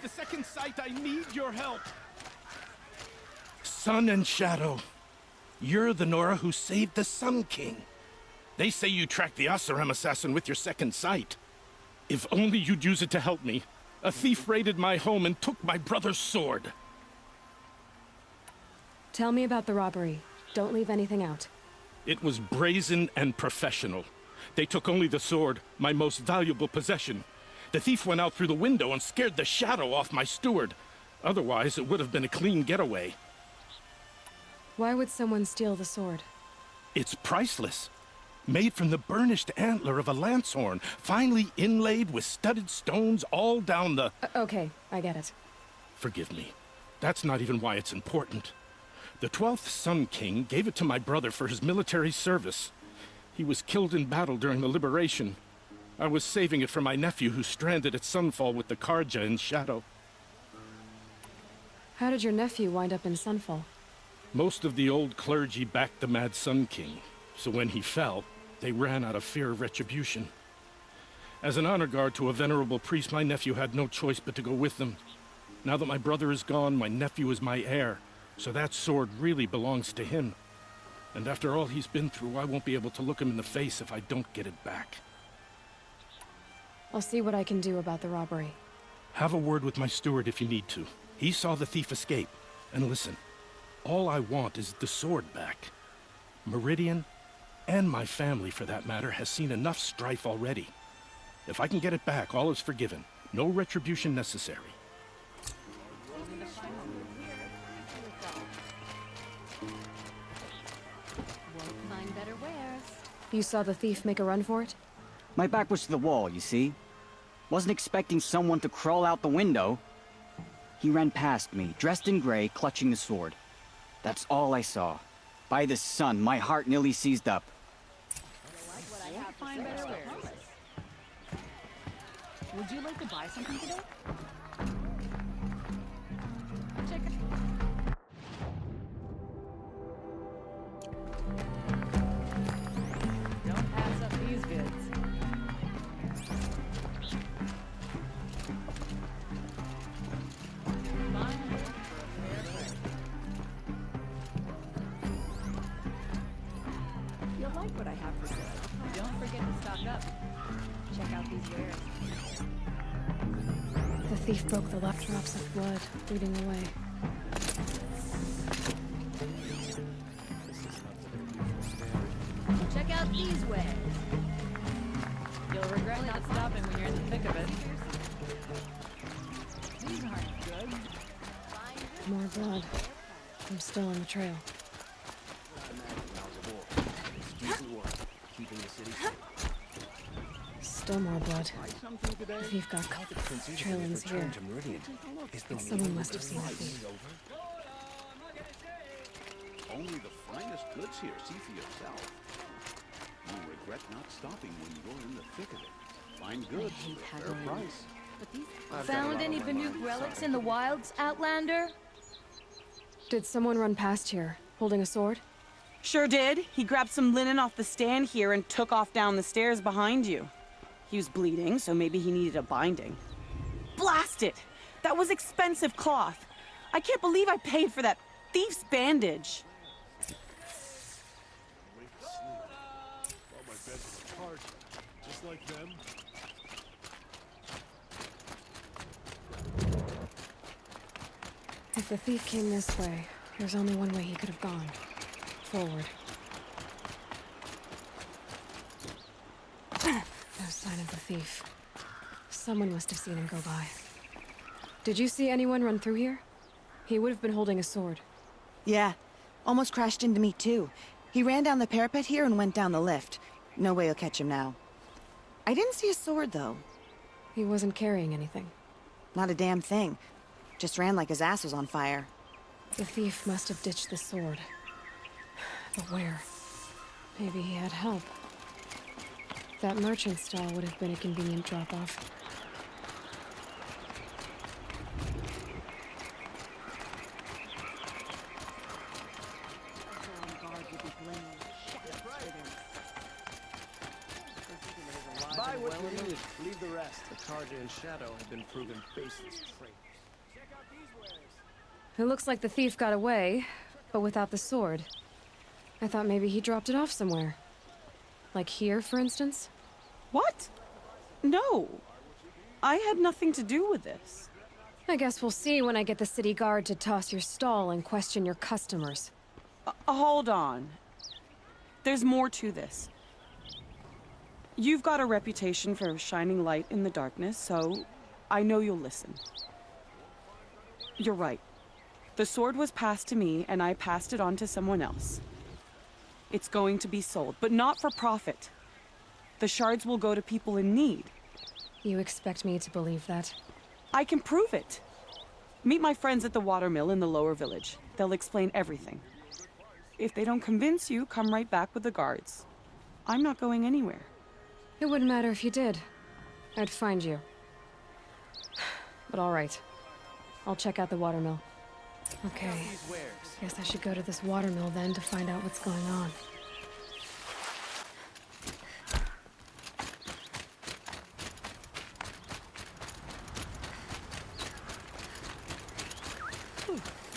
With the second sight, I need your help. Sun and Shadow. You're the Nora who saved the Sun King. They say you tracked the Oseram assassin with your second sight. If only you'd use it to help me. A thief raided my home and took my brother's sword. Tell me about the robbery. Don't leave anything out. It was brazen and professional. They took only the sword, my most valuable possession. The thief went out through the window and scared the shadow off my steward. Otherwise, it would have been a clean getaway. Why would someone steal the sword? It's priceless. Made from the burnished antler of a lancehorn, finely inlaid with studded stones all down the... Okay, I get it. Forgive me. That's not even why it's important. The 12th Sun King gave it to my brother for his military service. He was killed in battle during the Liberation. I was saving it for my nephew who's stranded at Sunfall with the Carja in Shadow. How did your nephew wind up in Sunfall? Most of the old clergy backed the Mad Sun King, so when he fell, they ran out of fear of retribution. As an honor guard to a venerable priest, my nephew had no choice but to go with them. Now that my brother is gone, my nephew is my heir, so that sword really belongs to him. And after all he's been through, I won't be able to look him in the face if I don't get it back. I'll see what I can do about the robbery. Have a word with my steward if you need to. He saw the thief escape. And listen, all I want is the sword back. Meridian, and my family for that matter, has seen enough strife already. If I can get it back, all is forgiven. No retribution necessary. Find better wares. You saw the thief make a run for it? My back was to the wall, you see? Wasn't expecting someone to crawl out the window. He ran past me, dressed in gray, clutching the sword. That's all I saw. By the sun, my heart nearly seized up. Would you like to buy something today? Check it. Forget stock up. Check out these wares. The thief broke the left drops of blood, bleeding away. Check out these wares. You'll regret not stopping when you're in the thick of it. These aren't good. More blood. I'm still on the trail. Still more blood. The thief got. Trailing's here. Someone must have seen the thief. Only the finest goods here. See for yourself. You regret not stopping when you're in the thick of it. Find goods at a fair price. Found any Banuk relics in the wilds, Outlander? Did someone run past here, holding a sword? Sure did. He grabbed some linen off the stand here and took off down the stairs behind you. He was bleeding, so maybe he needed a binding. Blast it! That was expensive cloth. I can't believe I paid for that thief's bandage. Like. If the thief came this way, there's only one way he could have gone. Forward. Sign of the thief. Someone must have seen him go by. Did you see anyone run through here? He would have been holding a sword. Yeah, almost crashed into me too. He ran down the parapet here and went down the lift. No way you'll catch him now. I didn't see a sword though. He wasn't carrying anything. Not a damn thing. Just ran like his ass was on fire. The thief must have ditched the sword. But where? Maybe he had help. That merchant stall would have been a convenient drop-off. Buy what you need, leave the rest. The Carja and Shadow have been proven baseless traitors. It looks like the thief got away, but without the sword. I thought maybe he dropped it off somewhere. Like here, for instance? What? No. I had nothing to do with this. I guess we'll see when I get the city guard to toss your stall and question your customers. Uh, hold on. There's more to this. You've got a reputation for shining light in the darkness, so I know you'll listen. You're right. The sword was passed to me, and I passed it on to someone else. It's going to be sold, but not for profit. The shards will go to people in need. You expect me to believe that? I can prove it. Meet my friends at the watermill in the lower village. They'll explain everything. If they don't convince you, come right back with the guards. I'm not going anywhere. It wouldn't matter if you did. I'd find you. But all right. I'll check out the watermill. Okay. Guess I should go to this watermill then to find out what's going on.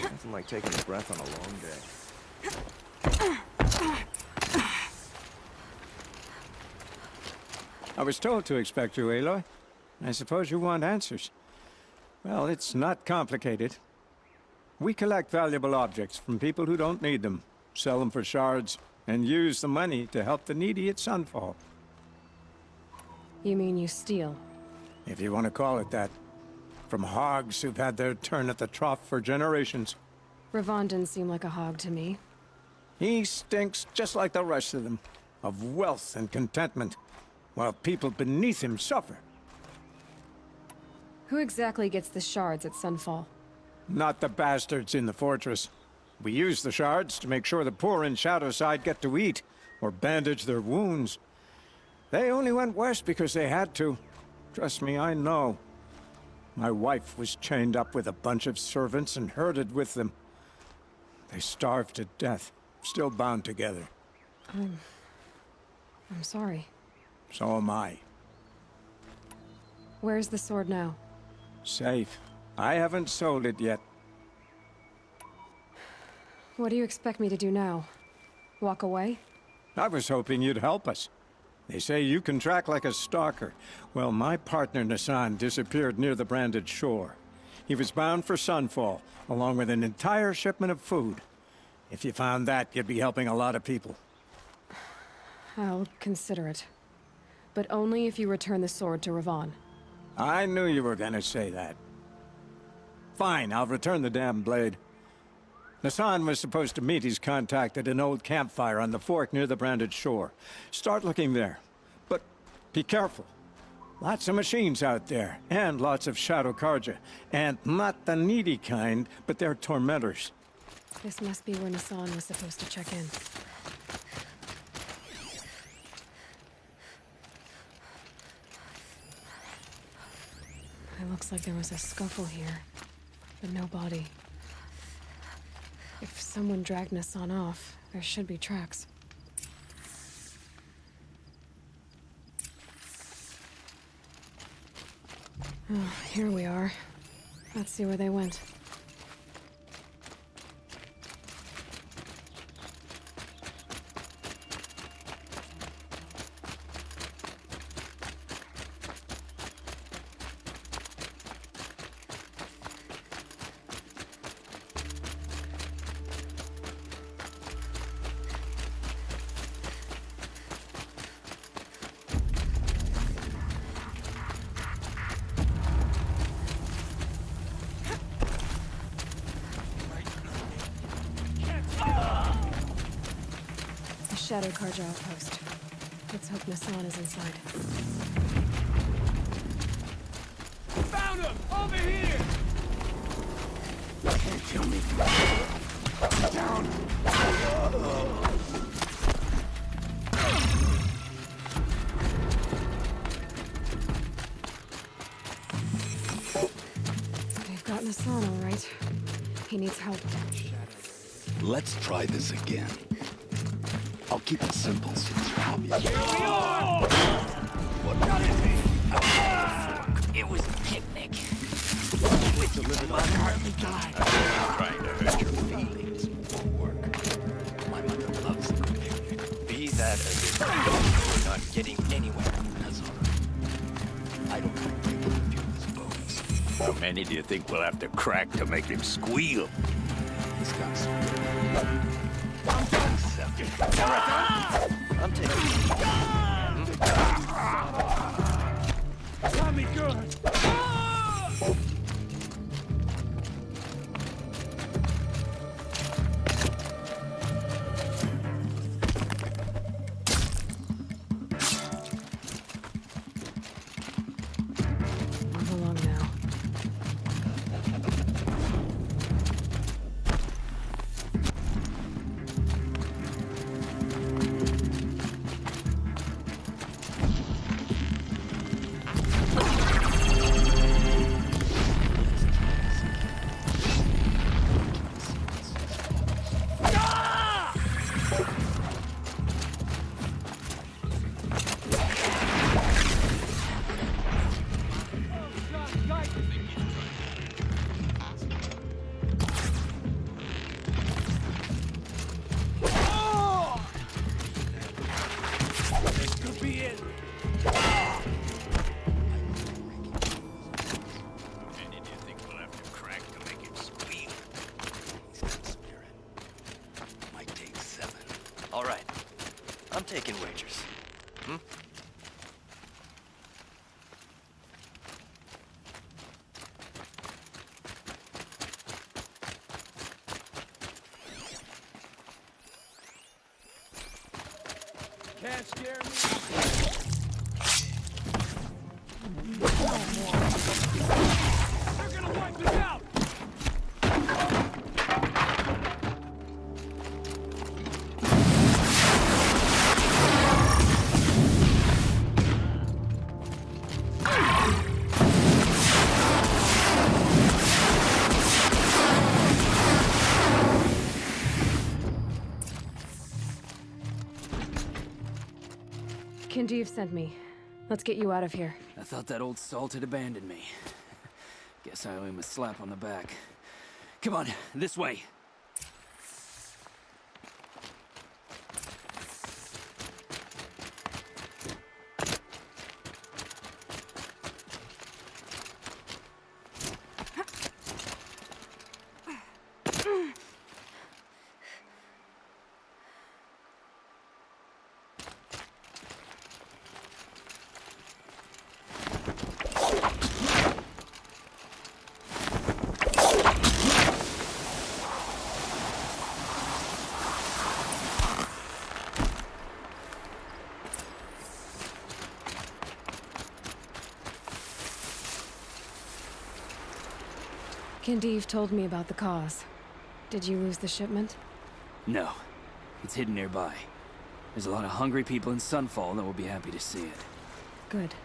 Nothing like taking a breath on a long day. I was told to expect you, Aloy. I suppose you want answers. Well, it's not complicated. We collect valuable objects from people who don't need them, sell them for shards, and use the money to help the needy at Sunfall. You mean you steal? If you want to call it that. From hogs who've had their turn at the trough for generations. Ravon didn't seem like a hog to me. He stinks just like the rest of them, of wealth and contentment, while people beneath him suffer. Who exactly gets the shards at Sunfall? Not the bastards in the fortress. We use the shards to make sure the poor in Shadowside get to eat, or bandage their wounds. They only went west because they had to. Trust me, I know. My wife was chained up with a bunch of servants and herded with them. They starved to death, still bound together. I'm... I'm sorry. So am I. Where's the sword now? Safe. I haven't sold it yet. What do you expect me to do now? Walk away? I was hoping you'd help us. They say you can track like a stalker. Well, my partner Nassan disappeared near the branded shore. He was bound for Sunfall, along with an entire shipment of food. If you found that, you'd be helping a lot of people. I'll consider it. But only if you return the sword to Ravon. I knew you were gonna say that. Fine, I'll return the damn blade. Nassan was supposed to meet his contact at an old campfire on the fork near the branded shore. Start looking there. But be careful. Lots of machines out there, and lots of Shadow Carja. And not the needy kind, but they're tormentors. This must be where Nassan was supposed to check in. It looks like there was a scuffle here, but no body. If someone dragged Nassan off, there should be tracks. Oh, here we are. Let's see where they went. The Shadow Carja outpost. Let's hope Nassan is inside. Found him! Over here! Can't kill me. Down. They've got Nassan all right. He needs help. Let's try this again. I'll keep it simple since you're obvious. What? It was a picnic. I'm not trying to hurt your feelings. won't Work. My mother loves it. Be that as it may, we're not getting anywhere. That's all right. I don't mind breaking a few of his bones. How many do you think we'll have to crack to make him squeal? He's got I'm taking. Tommy, good. Can't scare me. They're gonna wipe us out. Kindeev sent me. Let's get you out of here. I thought that old salt had abandoned me. Guess I owe him a slap on the back. Come on, this way. Kindeev told me about the cause. Did you lose the shipment? No, it's hidden nearby. There's a lot of hungry people in Sunfall that will be happy to see it. Good.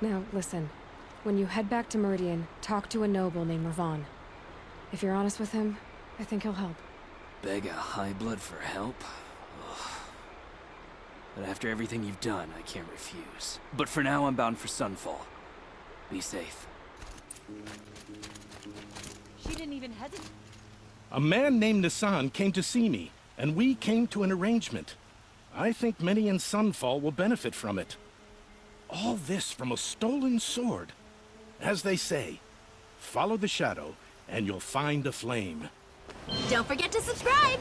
Now, listen. When you head back to Meridian, talk to a noble named Ravon. If you're honest with him, I think he'll help. Beg a high blood for help? Ugh. But after everything you've done, I can't refuse. But for now, I'm bound for Sunfall. Be safe. She didn't even hesitate. A man named Nissan came to see me, and we came to an arrangement. I think many in Sunfall will benefit from it. All this from a stolen sword. As they say, follow the shadow, and you'll find a flame. Don't forget to subscribe!